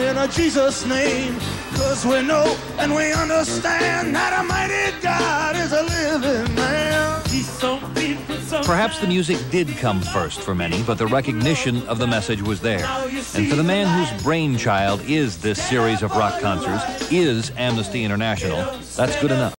in a Jesus name. Cause we know and we understand that a mighty God is a living man. Perhaps the music did come first for many, but the recognition of the message was there. And for the man whose brainchild is this series of rock concerts, is Amnesty International, that's good enough.